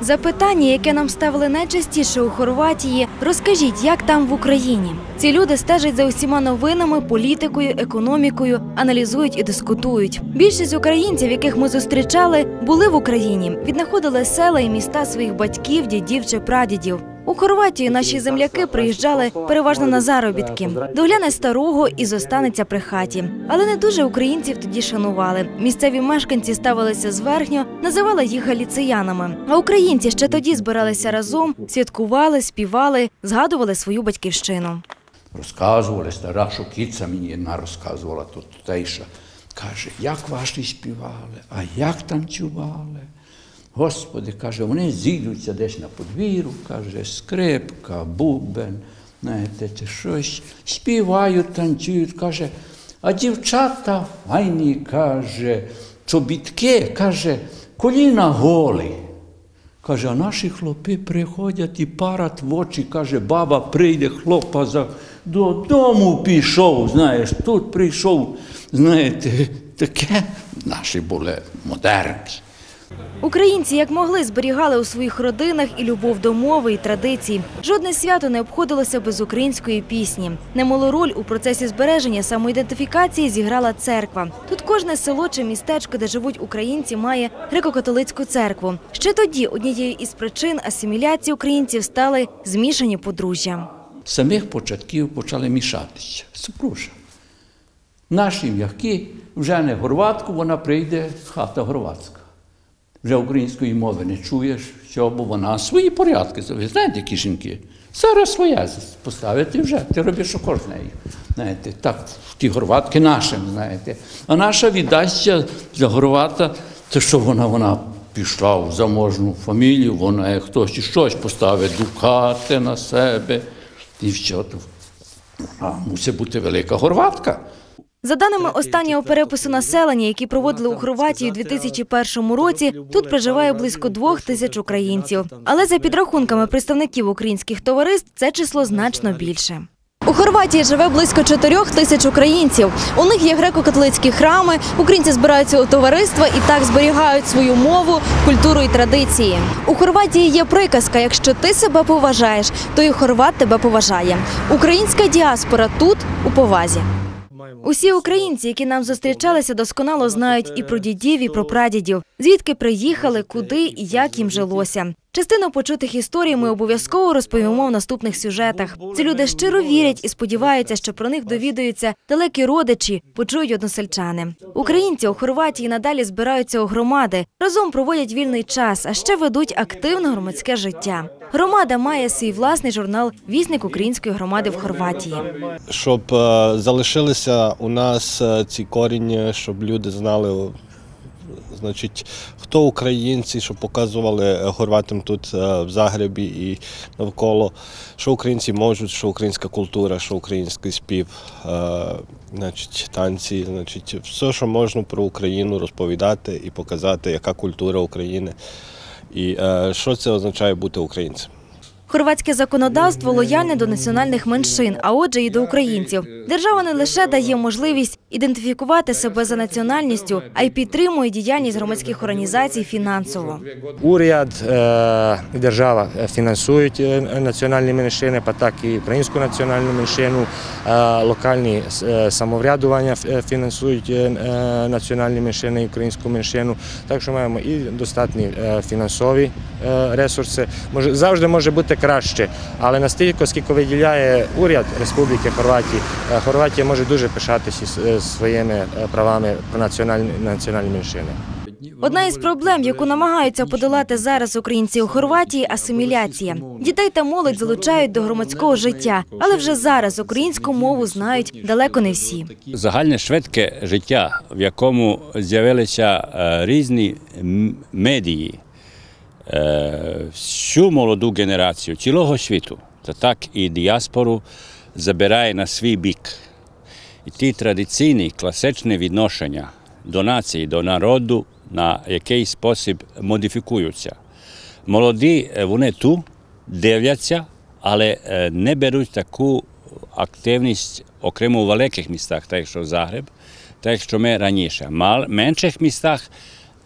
Запитання, яке нам ставили найчастіше у Хорватії, розкажіть, як там в Україні. Ці люди стежать за усіма новинами, політикою, економікою, аналізують і дискутують. Більшість українців, яких ми зустрічали, були в Україні, віднаходили села і міста своїх батьків, дідів чи прадідів. У Хорватію наші земляки приїжджали переважно на заробітки. Догляне старого і зостанеться при хаті. Але не дуже українців тоді шанували. Місцеві мешканці ставилися зверхньо, називали їх галіциянами. А українці ще тоді збиралися разом, святкували, співали, згадували свою батьківщину. Розказували, стара шокіця мені одна розказувала тут тутейша. Каже, як ваші співали, а як танцювали. Господи, каже, вони зійдуться десь на подвір'ю, каже, скрипка, бубен, знаєте, це щось, співають, танцюють, каже, а дівчата файні, каже, чобітки, каже, коліна голі. Каже, а наші хлопи приходять і парать в очі, каже, баба прийде, хлопа за додому пішов, знаєш, тут прийшов, знаєте, таке наші були модерні. Українці як могли зберігали у своїх родинах і любов до мови і традицій. Жодне свято не обходилося без української пісні. Немалу роль у процесі збереження самоідентифікації зіграла церква. Тут кожне село чи містечко, де живуть українці, має греко-католицьку церкву. Ще тоді однією із причин асиміляції українців стали змішані подружжя. Самих початків почали мішатися. Супружа. Наші м'які вже не горватку, вона прийде хата горватська. Вже української мови не чуєш, що, бо вона свої порядки. Ви знаєте, які жінки? Зараз своє поставити вже, ти робиш, хочеш з нею. Знаєте, так, ті горватки нашим, знаєте. А наша віддасться для горвата, то що вона, вона пішла в заможну фамілію, вона хтось і щось поставить дукати на себе. І що то. А мусить бути велика горватка. За даними останнього перепису населення, які проводили у Хорватії у 2001 році, тут проживає близько двох тисяч українців. Але за підрахунками представників українських товариств, це число значно більше. У Хорватії живе близько чотирьох тисяч українців. У них є греко-католицькі храми. Українці збираються у товариства і так зберігають свою мову, культуру і традиції. У Хорватії є приказка: якщо ти себе поважаєш, то і хорват тебе поважає. Українська діаспора тут у повазі. Усі українці, які нам зустрічалися, досконало знають і про дідів, і про прадідів, звідки приїхали, куди і як їм жилося. Частину почутих історій ми обов'язково розповімо в наступних сюжетах. Ці люди щиро вірять і сподіваються, що про них довідаються далекі родичі, почують односельчани. Українці у Хорватії надалі збираються у громади, разом проводять вільний час, а ще ведуть активне громадське життя. Громада має свій власний журнал Вісник української громади в Хорватії. щоб е, залишилися у нас е, ці коріння, щоб люди знали, значить, хто українці, що показували хорватам тут е, в Загребі і навколо, що українці можуть, що українська культура, що український спів, е, значить, танці, значить, все, що можна про Україну розповідати і показати, яка культура України. І е, що це означає бути українцем. Хорватське законодавство лояльне до національних меншин, а отже, і до українців. Держава не лише дає можливість ідентифікувати себе за національністю, а й підтримує діяльність громадських організацій фінансово. Уряд е, і держава фінансують е, національні меншини, так і українську національну меншину, е, локальні е, самоврядування фінансують е, національні меншини і українську меншину. Так що маємо і достатні е, фінансові е, ресурси. Завжди може бути краще, але настільки, скільки виділяє уряд Республіки Хорватії, е, Хорватія може дуже пишатися е, своїми е, правами про національні національні меншини. Одна із проблем, яку намагаються подолати зараз українці у Хорватії – асиміляція. Дітей та молодь залучають до громадського життя, але вже зараз українську мову знають далеко не всі. загальне шведське життя, в якому з'явилися різні медії, всю молоду генерацію цілого світу, та так і діаспору забирає на свій бік. І ті традиційні класичні відношення до нації, до народу на якийсь спосіб модифікуються. Молоді е, вони тут дивляться, але е, не беруть таку активність окремо у великих містах, так що Загреб, так що ми раніше. В менших містах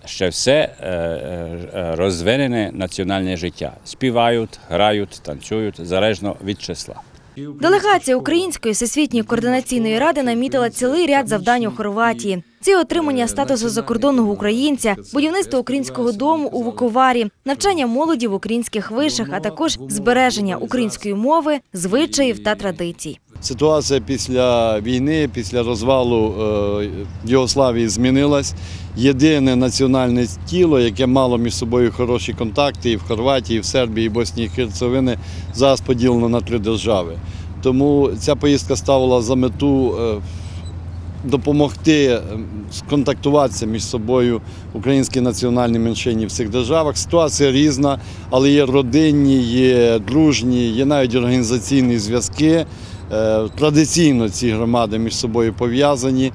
ще все е, е, розвинене національне життя. Співають, грають, танцюють залежно від числа. Делегація Української всесвітньої координаційної ради намітила цілий ряд завдань у Хорватії. Це отримання статусу закордонного українця, будівництво українського дому у Вуковарі, навчання молоді в українських вишах, а також збереження української мови, звичаїв та традицій. Ситуація після війни, після розвалу е, Єгославії змінилась. Єдине національне тіло, яке мало між собою хороші контакти і в Хорватії, і в Сербії, і Боснії і Херцевини, зараз поділено на три держави. Тому ця поїздка ставила за мету е, допомогти е, сконтактуватися між собою українській національній меншині в цих державах. Ситуація різна, але є родинні, є дружні, є навіть організаційні зв'язки. Е, Традиційно ці громади між собою пов'язані.